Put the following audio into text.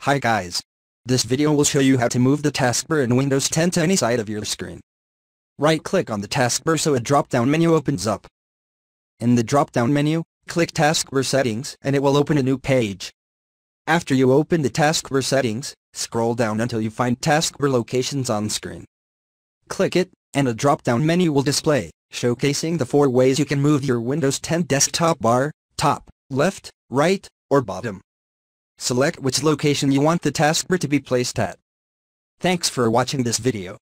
Hi guys. This video will show you how to move the taskbar in Windows 10 to any side of your screen. Right-click on the taskbar so a drop-down menu opens up. In the drop-down menu, click Taskbar Settings and it will open a new page. After you open the taskbar settings, scroll down until you find taskbar locations on screen. Click it, and a drop-down menu will display, showcasing the four ways you can move your Windows 10 desktop bar, top, left, right, or bottom. Select which location you want the taskbar to be placed at. Thanks for watching this video.